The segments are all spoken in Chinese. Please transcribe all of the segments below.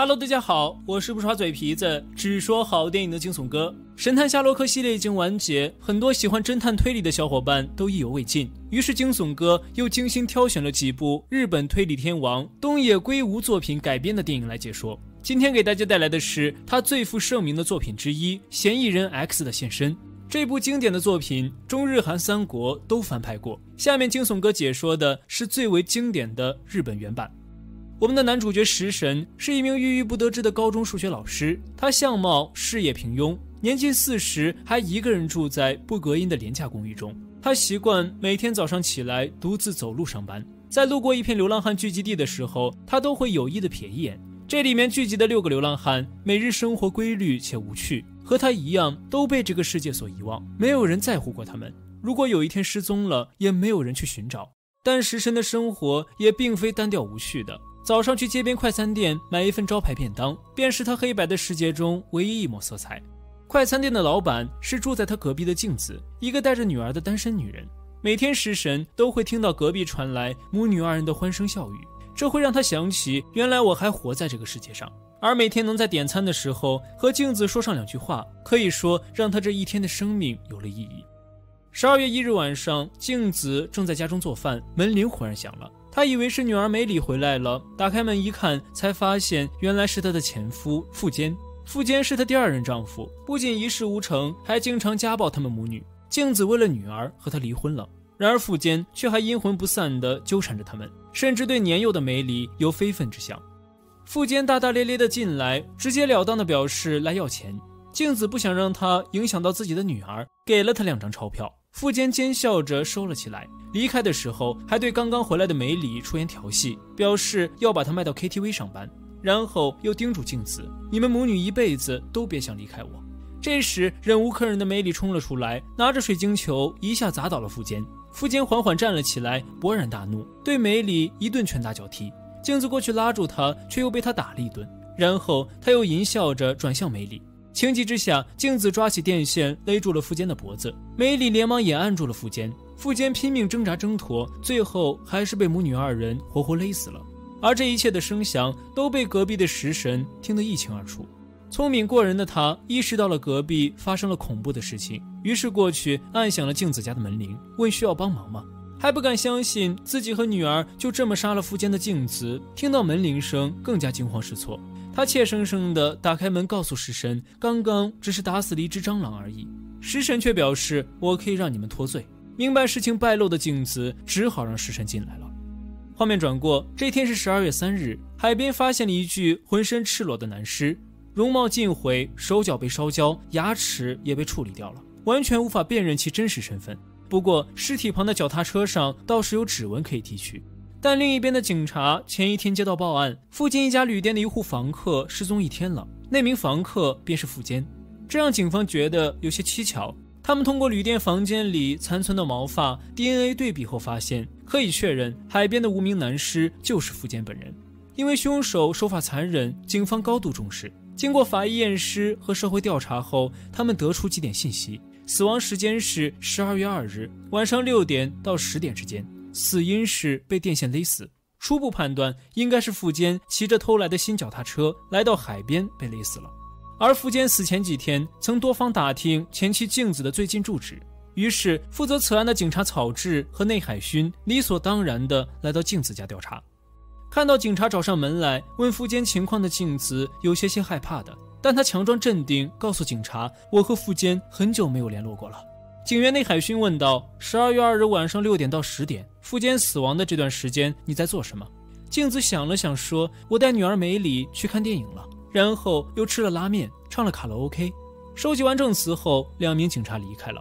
Hello，大家好，我是不耍嘴皮子只说好电影的惊悚哥。神探夏洛克系列已经完结，很多喜欢侦探推理的小伙伴都意犹未尽，于是惊悚哥又精心挑选了几部日本推理天王东野圭吾作品改编的电影来解说。今天给大家带来的是他最负盛名的作品之一《嫌疑人 X 的现身》。这部经典的作品，中日韩三国都翻拍过。下面惊悚哥解说的是最为经典的日本原版。我们的男主角食神是一名郁郁不得志的高中数学老师，他相貌事业平庸，年近四十还一个人住在不隔音的廉价公寓中。他习惯每天早上起来独自走路上班，在路过一片流浪汉聚集地的时候，他都会有意的瞥一眼。这里面聚集的六个流浪汉，每日生活规律且无趣，和他一样都被这个世界所遗忘，没有人在乎过他们。如果有一天失踪了，也没有人去寻找。但食神的生活也并非单调无趣的。早上去街边快餐店买一份招牌便当，便是他黑白的世界中唯一一抹色彩。快餐店的老板是住在他隔壁的静子，一个带着女儿的单身女人。每天食神都会听到隔壁传来母女二人的欢声笑语，这会让他想起原来我还活在这个世界上。而每天能在点餐的时候和静子说上两句话，可以说让他这一天的生命有了意义。十二月一日晚上，静子正在家中做饭，门铃忽然响了。她以为是女儿梅里回来了，打开门一看，才发现原来是她的前夫富坚。富坚是她第二任丈夫，不仅一事无成，还经常家暴他们母女。静子为了女儿和他离婚了，然而富坚却还阴魂不散地纠缠着他们，甚至对年幼的梅里有非分之想。富坚大大咧咧地进来，直截了当地表示来要钱。静子不想让他影响到自己的女儿，给了他两张钞票。富坚奸笑着收了起来，离开的时候还对刚刚回来的梅里出言调戏，表示要把她卖到 KTV 上班，然后又叮嘱静子：“你们母女一辈子都别想离开我。”这时，忍无可忍的梅里冲了出来，拿着水晶球一下砸倒了富坚。富坚缓缓站了起来，勃然大怒，对梅里一顿拳打脚踢。静子过去拉住他，却又被他打了一顿，然后他又淫笑着转向梅里。情急之下，镜子抓起电线勒住了富坚的脖子，梅里连忙也按住了富坚。富坚拼命挣扎挣脱，最后还是被母女二人活活勒死了。而这一切的声响都被隔壁的食神听得一清二楚。聪明过人的他意识到了隔壁发生了恐怖的事情，于是过去按响了镜子家的门铃，问需要帮忙吗？还不敢相信自己和女儿就这么杀了富坚的镜子，听到门铃声更加惊慌失措。他怯生生地打开门，告诉食神：“刚刚只是打死了一只蟑螂而已。”食神却表示：“我可以让你们脱罪。”明白事情败露的镜子只好让食神进来了。画面转过，这天是十二月三日，海边发现了一具浑身赤裸的男尸，容貌尽毁，手脚被烧焦，牙齿也被处理掉了，完全无法辨认其真实身份。不过，尸体旁的脚踏车上倒是有指纹可以提取。但另一边的警察前一天接到报案，附近一家旅店的一户房客失踪一天了。那名房客便是富坚，这让警方觉得有些蹊跷。他们通过旅店房间里残存的毛发 DNA 对比后，发现可以确认海边的无名男尸就是富坚本人。因为凶手手法残忍，警方高度重视。经过法医验尸和社会调查后，他们得出几点信息：死亡时间是十二月二日晚上六点到十点之间。死因是被电线勒死，初步判断应该是富坚骑着偷来的新脚踏车来到海边被勒死了。而富坚死前几天曾多方打听前妻镜子的最近住址，于是负责此案的警察草治和内海勋理所当然的来到镜子家调查。看到警察找上门来问富坚情况的镜子有些些害怕的，但他强装镇定，告诉警察：“我和富坚很久没有联络过了。”警员内海勋问道：“十二月二日晚上六点到十点，富坚死亡的这段时间，你在做什么？”镜子想了想，说：“我带女儿梅里去看电影了，然后又吃了拉面，唱了卡拉 OK。”收集完证词后，两名警察离开了。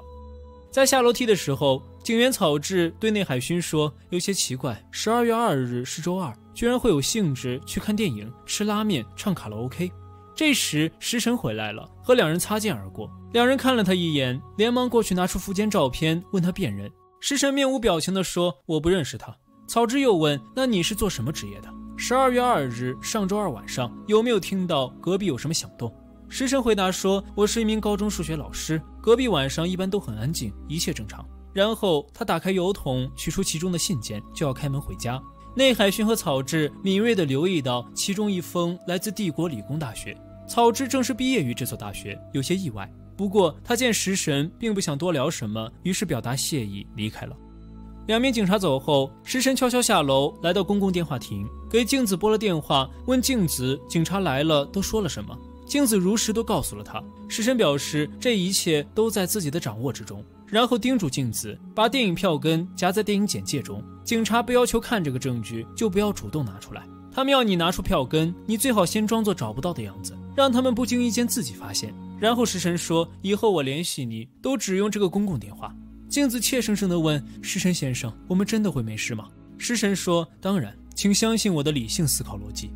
在下楼梯的时候，警员草治对内海勋说：“有些奇怪，十二月二日是周二，居然会有兴致去看电影、吃拉面、唱卡拉 OK。”这时，食神回来了，和两人擦肩而过。两人看了他一眼，连忙过去拿出附件照片，问他辨认。石神面无表情地说：“我不认识他。”草之又问：“那你是做什么职业的？”十二月二日，上周二晚上，有没有听到隔壁有什么响动？石神回答说：“我是一名高中数学老师，隔壁晚上一般都很安静，一切正常。”然后他打开邮筒，取出其中的信件，就要开门回家。内海勋和草治敏锐地留意到其中一封来自帝国理工大学。草治正是毕业于这所大学，有些意外。不过他见食神并不想多聊什么，于是表达谢意离开了。两名警察走后，食神悄悄下楼，来到公共电话亭，给镜子拨了电话，问镜子警察来了都说了什么。镜子如实都告诉了他。食神表示这一切都在自己的掌握之中，然后叮嘱镜子把电影票根夹在电影简介中。警察不要求看这个证据，就不要主动拿出来。他们要你拿出票根，你最好先装作找不到的样子，让他们不经意间自己发现。然后食神说：“以后我联系你都只用这个公共电话。”镜子怯生生地问：“食神先生，我们真的会没事吗？”食神说：“当然，请相信我的理性思考逻辑。”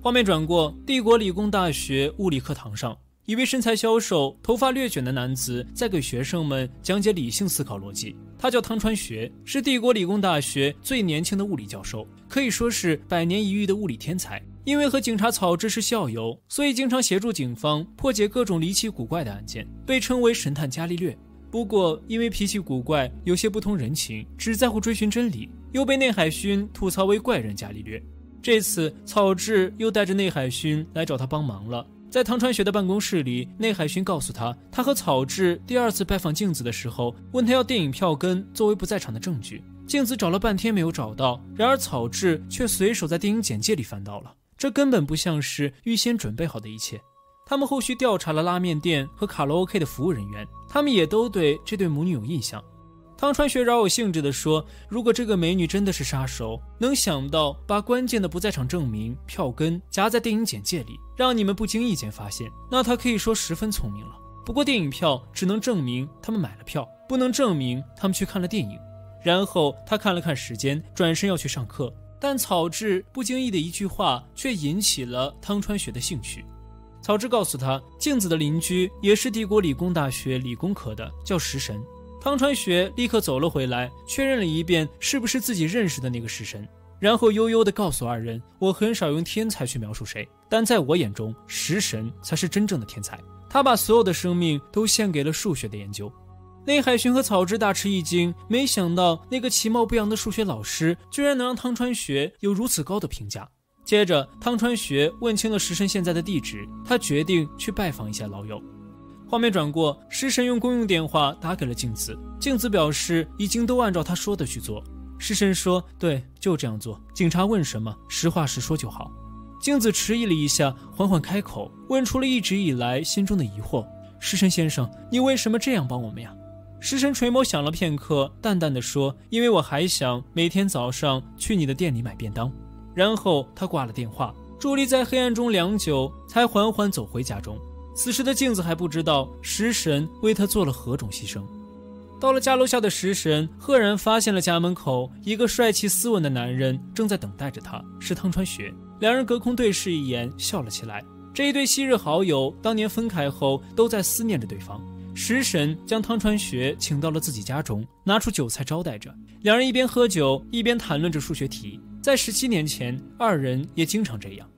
画面转过，帝国理工大学物理课堂上，一位身材消瘦、头发略卷的男子在给学生们讲解理性思考逻辑。他叫汤川学，是帝国理工大学最年轻的物理教授，可以说是百年一遇的物理天才。因为和警察草之是校友，所以经常协助警方破解各种离奇古怪的案件，被称为神探伽利略。不过，因为脾气古怪，有些不通人情，只在乎追寻真理，又被内海勋吐槽为怪人伽利略。这次草治又带着内海勋来找他帮忙了。在唐传学的办公室里，内海勋告诉他，他和草治第二次拜访镜子的时候，问他要电影票根作为不在场的证据。镜子找了半天没有找到，然而草治却随手在电影简介里翻到了。这根本不像是预先准备好的一切。他们后续调查了拉面店和卡拉 OK 的服务人员。他们也都对这对母女有印象。汤川学饶有兴致地说：“如果这个美女真的是杀手，能想到把关键的不在场证明票根夹在电影简介里，让你们不经意间发现，那她可以说十分聪明了。不过电影票只能证明他们买了票，不能证明他们去看了电影。”然后他看了看时间，转身要去上课。但草治不经意的一句话却引起了汤川学的兴趣。草之告诉他，镜子的邻居也是帝国理工大学理工科的，叫食神。汤川学立刻走了回来，确认了一遍是不是自己认识的那个食神，然后悠悠地告诉二人：“我很少用天才去描述谁，但在我眼中，食神才是真正的天才。他把所有的生命都献给了数学的研究。”内海巡和草之大吃一惊，没想到那个其貌不扬的数学老师居然能让汤川学有如此高的评价。接着，汤川学问清了食神现在的地址，他决定去拜访一下老友。画面转过，食神用公用电话打给了镜子，镜子表示已经都按照他说的去做。食神说：“对，就这样做。警察问什么，实话实说就好。”镜子迟疑了一下，缓缓开口，问出了一直以来心中的疑惑：“食神先生，你为什么这样帮我们呀？”食神垂眸想了片刻，淡淡的说：“因为我还想每天早上去你的店里买便当。”然后他挂了电话，伫立在黑暗中良久，才缓缓走回家中。此时的镜子还不知道食神为他做了何种牺牲。到了家楼下的食神，赫然发现了家门口一个帅气斯文的男人正在等待着他，是汤川学。两人隔空对视一眼，笑了起来。这一对昔日好友，当年分开后都在思念着对方。食神将汤川学请到了自己家中，拿出酒菜招待着。两人一边喝酒，一边谈论着数学题。在十七年前，二人也经常这样。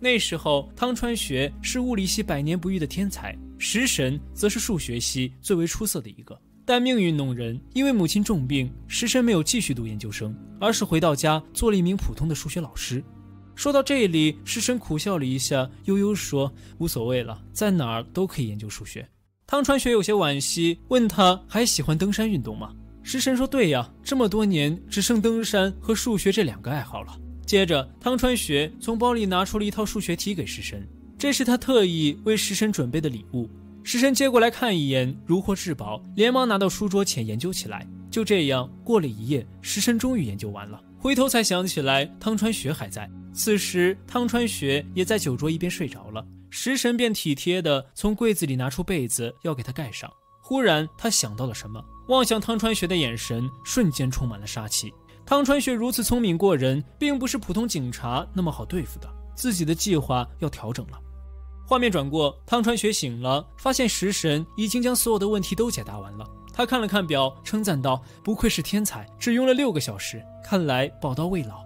那时候，汤川学是物理系百年不遇的天才，食神则是数学系最为出色的一个。但命运弄人，因为母亲重病，食神没有继续读研究生，而是回到家做了一名普通的数学老师。说到这里，食神苦笑了一下，悠悠说：“无所谓了，在哪儿都可以研究数学。”汤川学有些惋惜，问他还喜欢登山运动吗？食神说：“对呀，这么多年只剩登山和数学这两个爱好了。”接着，汤川学从包里拿出了一套数学题给食神，这是他特意为食神准备的礼物。食神接过来看一眼，如获至宝，连忙拿到书桌前研究起来。就这样过了一夜，食神终于研究完了，回头才想起来汤川学还在。此时，汤川学也在酒桌一边睡着了，食神便体贴地从柜子里拿出被子要给他盖上。忽然，他想到了什么，望向汤川学的眼神瞬间充满了杀气。汤川学如此聪明过人，并不是普通警察那么好对付的。自己的计划要调整了。画面转过，汤川学醒了，发现食神已经将所有的问题都解答完了。他看了看表，称赞道：“不愧是天才，只用了六个小时，看来宝刀未老。”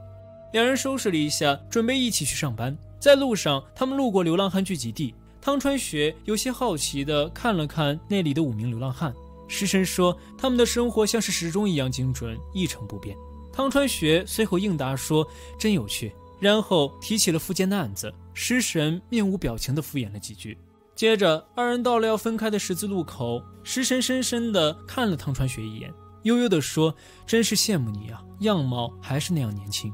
两人收拾了一下，准备一起去上班。在路上，他们路过流浪汉聚集地。汤川学有些好奇地看了看那里的五名流浪汉，食神说他们的生活像是时钟一样精准，一成不变。汤川学随口应答说：“真有趣。”然后提起了富坚的案子。食神面无表情地敷衍了几句。接着，二人到了要分开的十字路口，食神深深地看了汤川学一眼，悠悠地说：“真是羡慕你啊，样貌还是那样年轻。”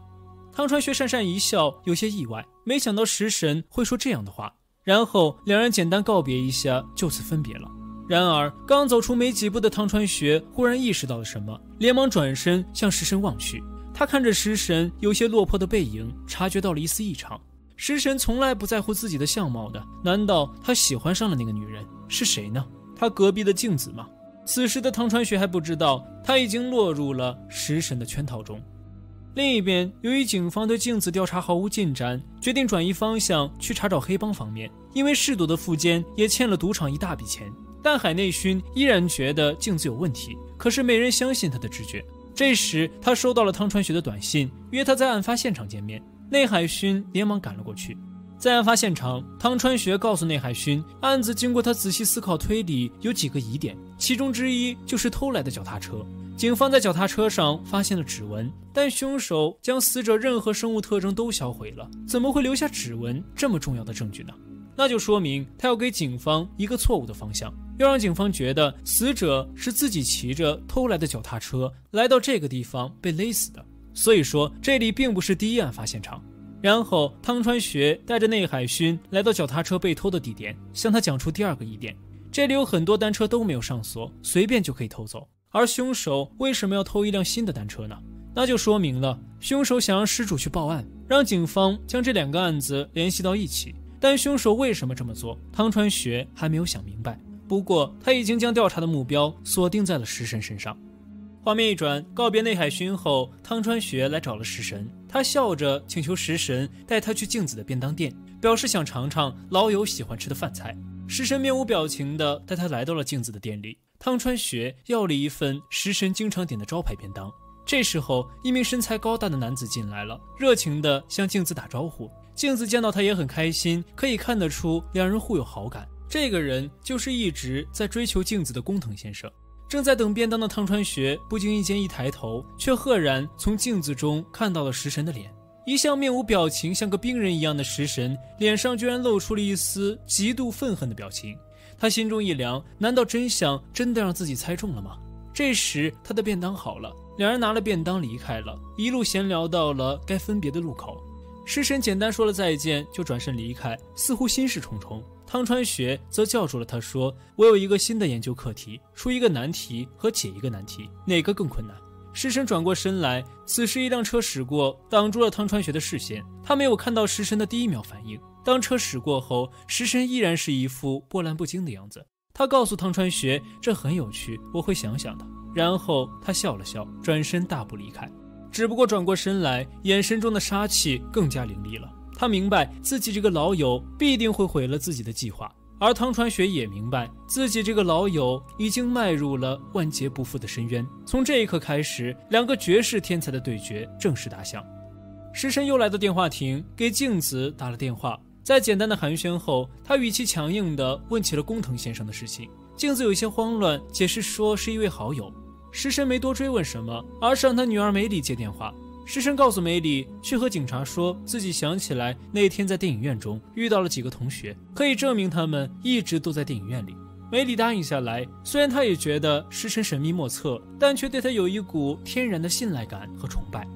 汤川学讪讪一笑，有些意外，没想到食神会说这样的话。然后两人简单告别一下，就此分别了。然而，刚走出没几步的汤川学忽然意识到了什么，连忙转身向食神望去。他看着食神有些落魄的背影，察觉到了一丝异常。食神从来不在乎自己的相貌的，难道他喜欢上了那个女人？是谁呢？他隔壁的镜子吗？此时的汤川学还不知道，他已经落入了食神的圈套中。另一边，由于警方对镜子调查毫无进展，决定转移方向去查找黑帮方面。因为嗜赌的富坚也欠了赌场一大笔钱，但海内勋依然觉得镜子有问题，可是没人相信他的直觉。这时，他收到了汤川学的短信，约他在案发现场见面。内海勋连忙赶了过去。在案发现场，汤川学告诉内海勋，案子经过他仔细思考推理，有几个疑点，其中之一就是偷来的脚踏车。警方在脚踏车上发现了指纹，但凶手将死者任何生物特征都销毁了，怎么会留下指纹这么重要的证据呢？那就说明他要给警方一个错误的方向。要让警方觉得死者是自己骑着偷来的脚踏车来到这个地方被勒死的，所以说这里并不是第一案发现场。然后汤川学带着内海勋来到脚踏车被偷的地点，向他讲出第二个疑点：这里有很多单车都没有上锁，随便就可以偷走。而凶手为什么要偷一辆新的单车呢？那就说明了凶手想让失主去报案，让警方将这两个案子联系到一起。但凶手为什么这么做？汤川学还没有想明白。不过，他已经将调查的目标锁定在了食神身上。画面一转，告别内海勋后，汤川学来找了食神。他笑着请求食神带他去镜子的便当店，表示想尝尝老友喜欢吃的饭菜。食神面无表情地带他来到了镜子的店里。汤川学要了一份食神经常点的招牌便当。这时候，一名身材高大的男子进来了，热情地向镜子打招呼。镜子见到他也很开心，可以看得出两人互有好感。这个人就是一直在追求镜子的工藤先生。正在等便当的汤川学不经意间一抬头，却赫然从镜子中看到了食神的脸。一向面无表情、像个冰人一样的食神，脸上居然露出了一丝极度愤恨的表情。他心中一凉，难道真相真的让自己猜中了吗？这时，他的便当好了，两人拿了便当离开了，一路闲聊到了该分别的路口。食神简单说了再见，就转身离开，似乎心事重重。汤川学则叫住了他，说：“我有一个新的研究课题，出一个难题和解一个难题，哪个更困难？”石神转过身来，此时一辆车驶过，挡住了汤川学的视线。他没有看到石神的第一秒反应。当车驶过后，石神依然是一副波澜不惊的样子。他告诉汤川学：“这很有趣，我会想想的。”然后他笑了笑，转身大步离开。只不过转过身来，眼神中的杀气更加凌厉了。他明白自己这个老友必定会毁了自己的计划，而汤川学也明白自己这个老友已经迈入了万劫不复的深渊。从这一刻开始，两个绝世天才的对决正式打响。石神又来到电话亭，给镜子打了电话。在简单的寒暄后，他语气强硬地问起了工藤先生的事情。镜子有些慌乱，解释说是一位好友。石神没多追问什么，而是让他女儿梅里接电话。石神告诉梅里，去和警察说自己想起来那天在电影院中遇到了几个同学，可以证明他们一直都在电影院里。梅里答应下来，虽然他也觉得石神神秘莫测，但却对他有一股天然的信赖感和崇拜。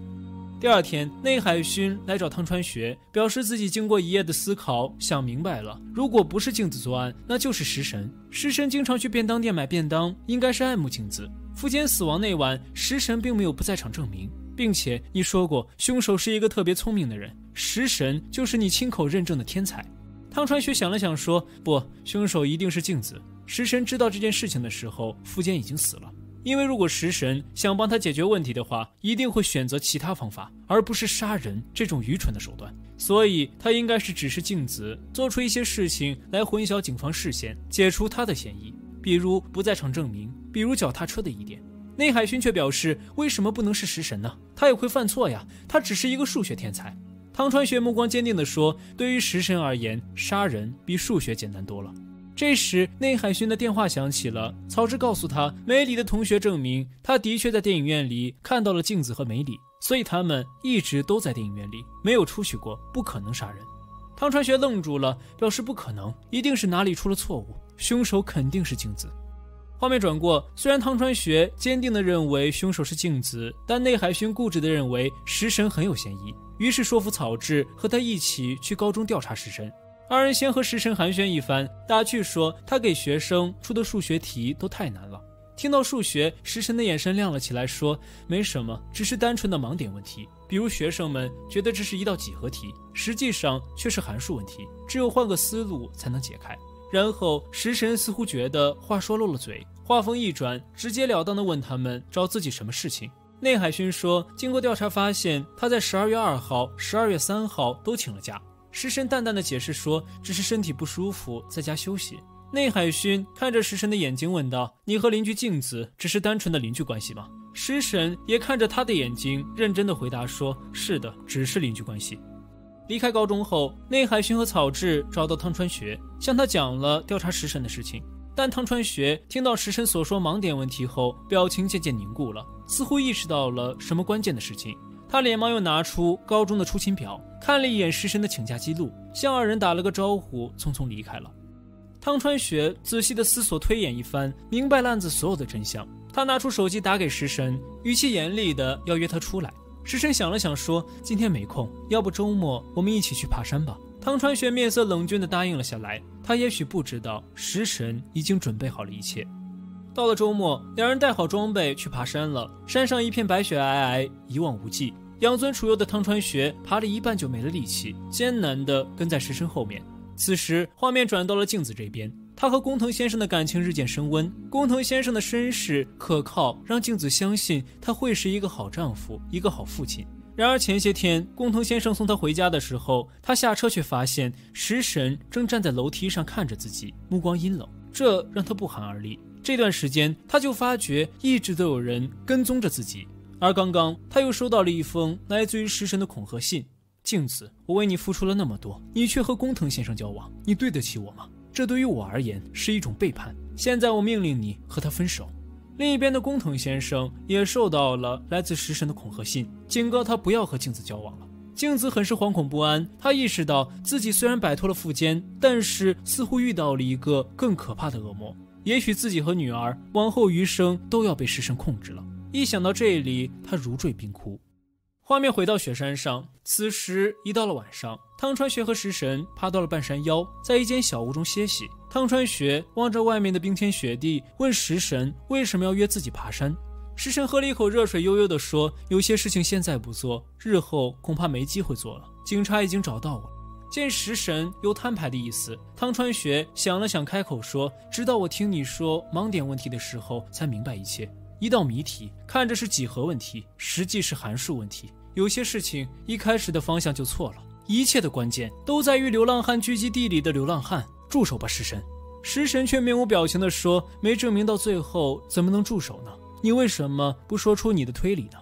第二天，内海勋来找汤川学，表示自己经过一夜的思考，想明白了，如果不是镜子作案，那就是食神。食神经常去便当店买便当，应该是爱慕镜子。富坚死亡那晚，食神并没有不在场证明。并且你说过，凶手是一个特别聪明的人，食神就是你亲口认证的天才。汤川学想了想说：“不，凶手一定是镜子。食神知道这件事情的时候，富坚已经死了。因为如果食神想帮他解决问题的话，一定会选择其他方法，而不是杀人这种愚蠢的手段。所以他应该是指示镜子做出一些事情来混淆警方视线，解除他的嫌疑，比如不在场证明，比如脚踏车的疑点。”内海勋却表示：“为什么不能是食神呢？他也会犯错呀，他只是一个数学天才。”汤川学目光坚定地说：“对于食神而言，杀人比数学简单多了。”这时，内海勋的电话响起了。草之告诉他，梅里的同学证明他的确在电影院里看到了镜子和梅里。所以他们一直都在电影院里，没有出去过，不可能杀人。汤川学愣住了，表示不可能，一定是哪里出了错误，凶手肯定是镜子。画面转过，虽然汤川学坚定地认为凶手是镜子，但内海薰固执地认为食神很有嫌疑，于是说服草治和他一起去高中调查食神。二人先和食神寒暄一番，打趣说他给学生出的数学题都太难了。听到数学，食神的眼神亮了起来，说没什么，只是单纯的盲点问题。比如学生们觉得这是一道几何题，实际上却是函数问题，只有换个思路才能解开。然后食神似乎觉得话说漏了嘴，话锋一转，直截了当地问他们找自己什么事情。内海薰说，经过调查发现，他在十二月二号、十二月三号都请了假。食神淡淡的解释说，只是身体不舒服，在家休息。内海薰看着食神的眼睛问道：“你和邻居镜子只是单纯的邻居关系吗？”食神也看着他的眼睛，认真的回答说：“是的，只是邻居关系。”离开高中后，内海薰和草治找到汤川学，向他讲了调查食神的事情。但汤川学听到食神所说盲点问题后，表情渐渐凝固了，似乎意识到了什么关键的事情。他连忙又拿出高中的出勤表，看了一眼食神的请假记录，向二人打了个招呼，匆匆离开了。汤川学仔细的思索推演一番，明白了案子所有的真相。他拿出手机打给食神，语气严厉的要约他出来。食神想了想，说：“今天没空，要不周末我们一起去爬山吧。”汤川学面色冷峻地答应了下来。他也许不知道，食神已经准备好了一切。到了周末，两人带好装备去爬山了。山上一片白雪皑皑，一望无际。养尊处优的汤川学爬了一半就没了力气，艰难地跟在食神后面。此时，画面转到了镜子这边。他和工藤先生的感情日渐升温，工藤先生的身世可靠，让镜子相信他会是一个好丈夫，一个好父亲。然而前些天，工藤先生送他回家的时候，他下车却发现食神正站在楼梯上看着自己，目光阴冷，这让他不寒而栗。这段时间，他就发觉一直都有人跟踪着自己，而刚刚他又收到了一封来自于食神的恐吓信：“镜子，我为你付出了那么多，你却和工藤先生交往，你对得起我吗？”这对于我而言是一种背叛。现在我命令你和他分手。另一边的工藤先生也受到了来自食神的恐吓信，警告他不要和镜子交往了。镜子很是惶恐不安，他意识到自己虽然摆脱了附奸，但是似乎遇到了一个更可怕的恶魔。也许自己和女儿往后余生都要被食神控制了。一想到这里，他如坠冰窟。画面回到雪山上，此时已到了晚上。汤川学和食神爬到了半山腰，在一间小屋中歇息。汤川学望着外面的冰天雪地，问食神为什么要约自己爬山。食神喝了一口热水，悠悠地说：“有些事情现在不做，日后恐怕没机会做了。警察已经找到我了。”见食神有摊牌的意思，汤川学想了想，开口说：“直到我听你说盲点问题的时候，才明白一切。一道谜题看着是几何问题，实际是函数问题。”有些事情一开始的方向就错了，一切的关键都在于流浪汉聚集地里的流浪汉。住手吧，食神！食神却面无表情地说：“没证明到最后，怎么能住手呢？你为什么不说出你的推理呢？”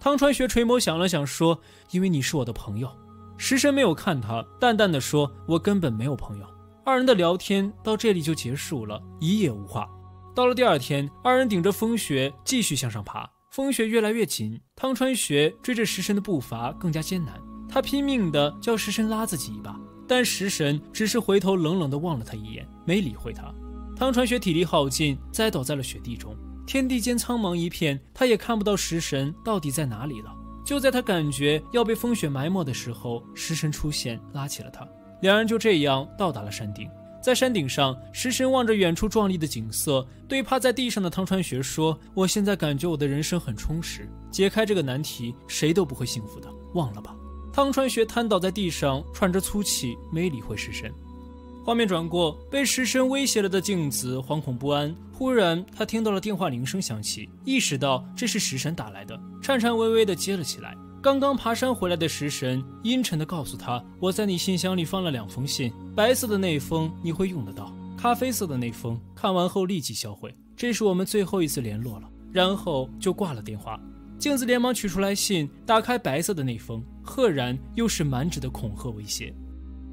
汤川学垂眸想了想，说：“因为你是我的朋友。”食神没有看他，淡淡的说：“我根本没有朋友。”二人的聊天到这里就结束了，一夜无话。到了第二天，二人顶着风雪继续向上爬。风雪越来越紧，汤川学追着食神的步伐更加艰难。他拼命的叫食神拉自己一把，但食神只是回头冷冷的望了他一眼，没理会他。汤川学体力耗尽，栽倒在了雪地中。天地间苍茫一片，他也看不到食神到底在哪里了。就在他感觉要被风雪埋没的时候，食神出现，拉起了他。两人就这样到达了山顶。在山顶上，食神望着远处壮丽的景色，对趴在地上的汤川学说：“我现在感觉我的人生很充实，解开这个难题，谁都不会幸福的，忘了吧。”汤川学瘫倒在地上，喘着粗气，没理会食神。画面转过，被食神威胁了的镜子惶恐不安。忽然，他听到了电话铃声响起，意识到这是食神打来的，颤颤巍巍地接了起来。刚刚爬山回来的食神阴沉地告诉他：“我在你信箱里放了两封信，白色的那封你会用得到，咖啡色的那封看完后立即销毁。这是我们最后一次联络了。”然后就挂了电话。镜子连忙取出来信，打开白色的那封，赫然又是满纸的恐吓威胁。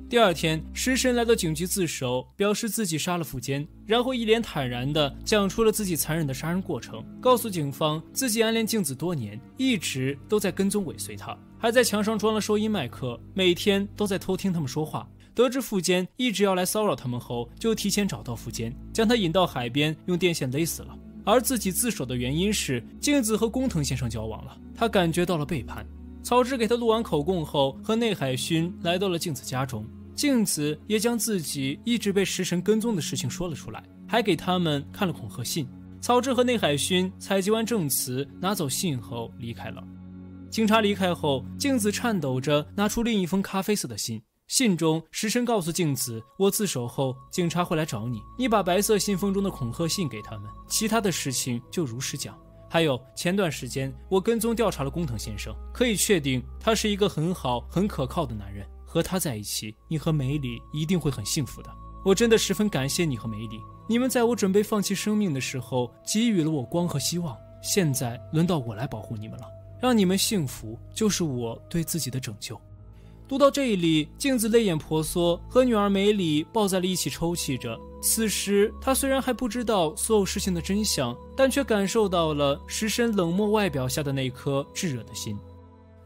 第二天，食神来到警局自首，表示自己杀了富坚，然后一脸坦然地讲出了自己残忍的杀人过程，告诉警方自己暗恋镜子多年，一直都在跟踪尾随他，还在墙上装了收音麦克，每天都在偷听他们说话。得知富坚一直要来骚扰他们后，就提前找到富坚，将他引到海边，用电线勒死了。而自己自首的原因是镜子和工藤先生交往了，他感觉到了背叛。草织给他录完口供后，和内海薰来到了镜子家中。镜子也将自己一直被食神跟踪的事情说了出来，还给他们看了恐吓信。草之和内海薰采集完证词，拿走信后离开了。警察离开后，镜子颤抖着拿出另一封咖啡色的信，信中食神告诉镜子：“我自首后，警察会来找你，你把白色信封中的恐吓信给他们，其他的事情就如实讲。还有前段时间我跟踪调查了工藤先生，可以确定他是一个很好、很可靠的男人。”和他在一起，你和梅里一定会很幸福的。我真的十分感谢你和梅里，你们在我准备放弃生命的时候给予了我光和希望。现在轮到我来保护你们了，让你们幸福就是我对自己的拯救。读到这里，镜子泪眼婆娑，和女儿梅里抱在了一起抽泣着。此时，她虽然还不知道所有事情的真相，但却感受到了石神冷漠外表下的那颗炙热的心。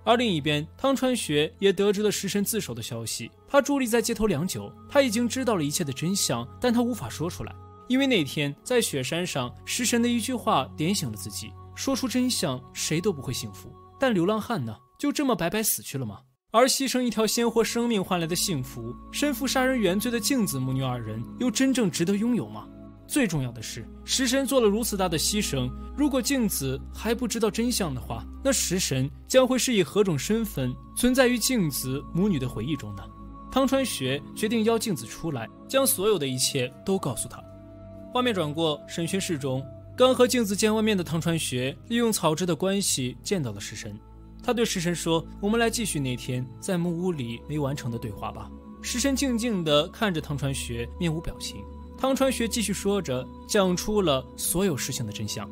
而另一边，汤川学也得知了石神自首的消息。他伫立在街头良久，他已经知道了一切的真相，但他无法说出来，因为那天在雪山上，石神的一句话点醒了自己：说出真相，谁都不会幸福。但流浪汉呢？就这么白白死去了吗？而牺牲一条鲜活生命换来的幸福，身负杀人原罪的镜子母女二人，又真正值得拥有吗？最重要的是，食神做了如此大的牺牲，如果镜子还不知道真相的话，那食神将会是以何种身份存在于镜子母女的回忆中呢？汤川学决定邀镜子出来，将所有的一切都告诉他。画面转过审讯室中，刚和镜子见完面的汤川学利用草之的关系见到了食神，他对食神说：“我们来继续那天在木屋里没完成的对话吧。”食神静静地看着汤川学，面无表情。汤川学继续说着，讲出了所有事情的真相。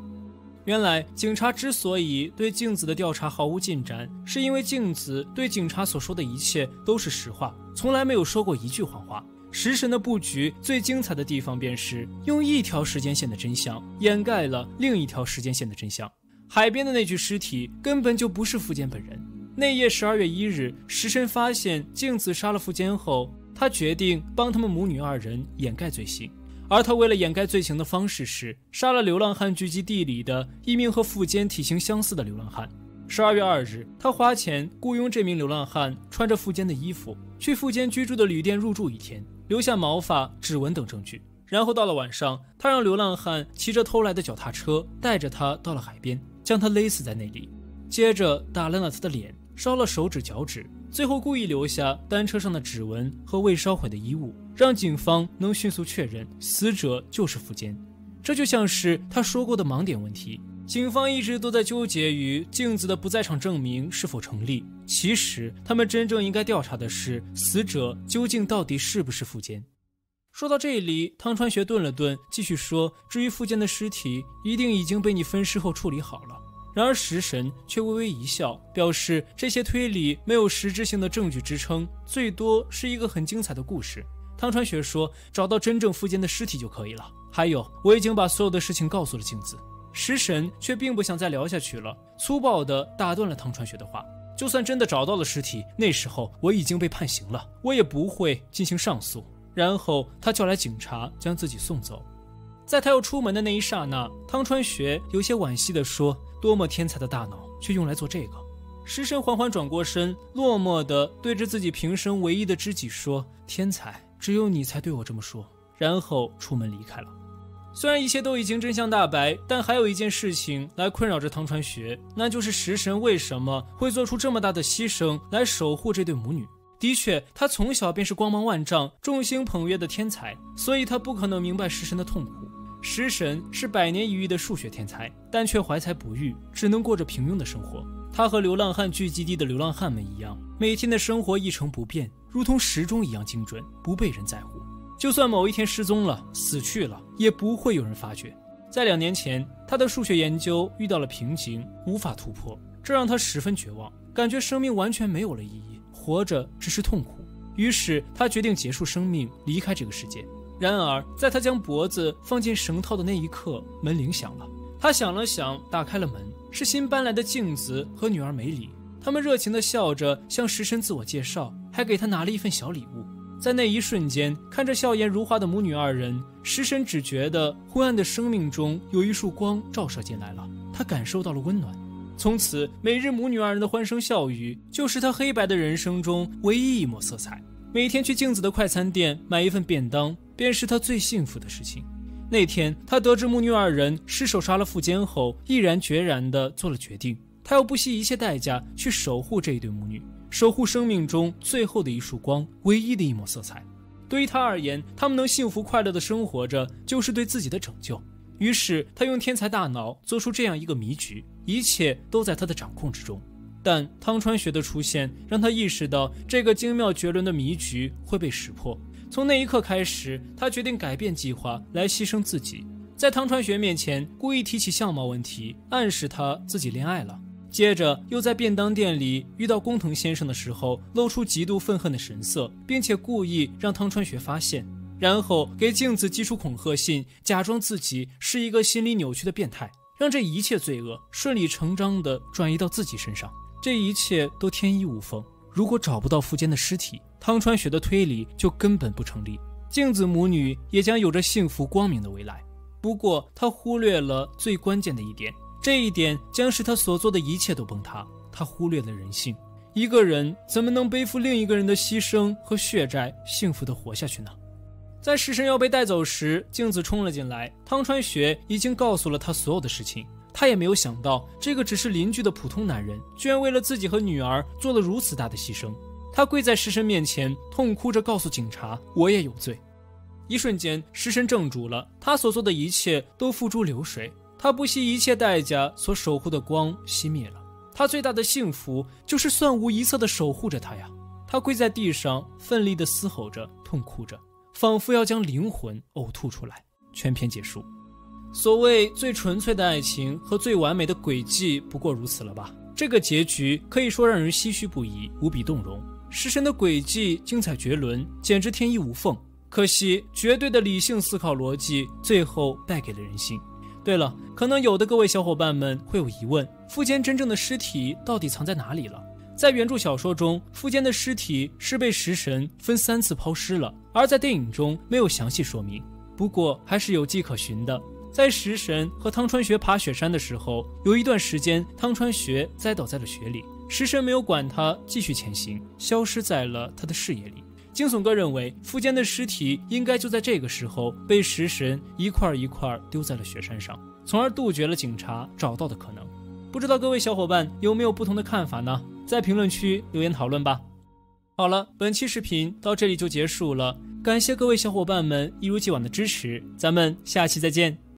原来，警察之所以对镜子的调查毫无进展，是因为镜子对警察所说的一切都是实话，从来没有说过一句谎话。食神的布局最精彩的地方，便是用一条时间线的真相掩盖了另一条时间线的真相。海边的那具尸体根本就不是富坚本人。那夜十二月一日，食神发现镜子杀了富坚后，他决定帮他们母女二人掩盖罪行。而他为了掩盖罪行的方式是杀了流浪汉聚集地里的一名和富坚体型相似的流浪汉。十二月二日，他花钱雇佣这名流浪汉穿着富坚的衣服，去富坚居住的旅店入住一天，留下毛发、指纹等证据。然后到了晚上，他让流浪汉骑着偷来的脚踏车带着他到了海边，将他勒死在那里，接着打烂了他的脸，烧了手指、脚趾。最后故意留下单车上的指纹和未烧毁的衣物，让警方能迅速确认死者就是富坚。这就像是他说过的盲点问题。警方一直都在纠结于镜子的不在场证明是否成立。其实他们真正应该调查的是死者究竟到底是不是富坚。说到这里，汤川学顿了顿，继续说：“至于付坚的尸体，一定已经被你分尸后处理好了。”然而食神却微微一笑，表示这些推理没有实质性的证据支撑，最多是一个很精彩的故事。汤川学说：“找到真正富坚的尸体就可以了。”还有，我已经把所有的事情告诉了镜子。食神却并不想再聊下去了，粗暴地打断了汤川学的话：“就算真的找到了尸体，那时候我已经被判刑了，我也不会进行上诉。”然后他叫来警察，将自己送走。在他要出门的那一刹那，汤川学有些惋惜地说。多么天才的大脑，却用来做这个。食神缓缓转过身，落寞地对着自己平生唯一的知己说：“天才，只有你才对我这么说。”然后出门离开了。虽然一切都已经真相大白，但还有一件事情来困扰着汤川学，那就是食神为什么会做出这么大的牺牲来守护这对母女。的确，他从小便是光芒万丈、众星捧月的天才，所以他不可能明白食神的痛苦。食神是百年一遇的数学天才，但却怀才不遇，只能过着平庸的生活。他和流浪汉聚集地的流浪汉们一样，每天的生活一成不变，如同时钟一样精准，不被人在乎。就算某一天失踪了、死去了，也不会有人发觉。在两年前，他的数学研究遇到了瓶颈，无法突破，这让他十分绝望，感觉生命完全没有了意义，活着只是痛苦。于是他决定结束生命，离开这个世界。然而，在他将脖子放进绳套的那一刻，门铃响了。他想了想，打开了门，是新搬来的镜子和女儿梅里。他们热情地笑着向食神自我介绍，还给他拿了一份小礼物。在那一瞬间，看着笑颜如花的母女二人，食神只觉得昏暗的生命中有一束光照射进来了，他感受到了温暖。从此，每日母女二人的欢声笑语，就是他黑白的人生中唯一一抹色彩。每天去镜子的快餐店买一份便当，便是他最幸福的事情。那天，他得知母女二人失手杀了富坚后，毅然决然地做了决定，他要不惜一切代价去守护这一对母女。守护生命中最后的一束光，唯一的一抹色彩。对于他而言，他们能幸福快乐的生活着，就是对自己的拯救。于是，他用天才大脑做出这样一个迷局，一切都在他的掌控之中。但汤川学的出现，让他意识到这个精妙绝伦的迷局会被识破。从那一刻开始，他决定改变计划，来牺牲自己，在汤川学面前故意提起相貌问题，暗示他自己恋爱了。接着又在便当店里遇到工藤先生的时候，露出极度愤恨的神色，并且故意让汤川学发现，然后给镜子寄出恐吓信，假装自己是一个心理扭曲的变态，让这一切罪恶顺理成章地转移到自己身上。这一切都天衣无缝。如果找不到富坚的尸体，汤川学的推理就根本不成立，镜子母女也将有着幸福光明的未来。不过他忽略了最关键的一点。这一点将使他所做的一切都崩塌。他忽略了人性，一个人怎么能背负另一个人的牺牲和血债，幸福的活下去呢？在食神要被带走时，镜子冲了进来。汤川学已经告诉了他所有的事情，他也没有想到这个只是邻居的普通男人，居然为了自己和女儿做了如此大的牺牲。他跪在食神面前，痛哭着告诉警察：“我也有罪。”一瞬间，食神怔住了，他所做的一切都付诸流水。他不惜一切代价所守护的光熄灭了，他最大的幸福就是算无一策的守护着他呀。他跪在地上，奋力地嘶吼着，痛哭着，仿佛要将灵魂呕吐出来。全篇结束。所谓最纯粹的爱情和最完美的轨迹，不过如此了吧？这个结局可以说让人唏嘘不已，无比动容。食神的轨迹精彩绝伦，简直天衣无缝。可惜，绝对的理性思考逻辑最后败给了人性。对了，可能有的各位小伙伴们会有疑问：富坚真正的尸体到底藏在哪里了？在原著小说中，富坚的尸体是被食神分三次抛尸了，而在电影中没有详细说明。不过还是有迹可循的，在食神和汤川学爬雪山的时候，有一段时间汤川学栽倒在了雪里，食神没有管他，继续前行，消失在了他的视野里。惊悚哥认为，富坚的尸体应该就在这个时候被食神一块一块丢在了雪山上，从而杜绝了警察找到的可能。不知道各位小伙伴有没有不同的看法呢？在评论区留言讨论吧。好了，本期视频到这里就结束了，感谢各位小伙伴们一如既往的支持，咱们下期再见。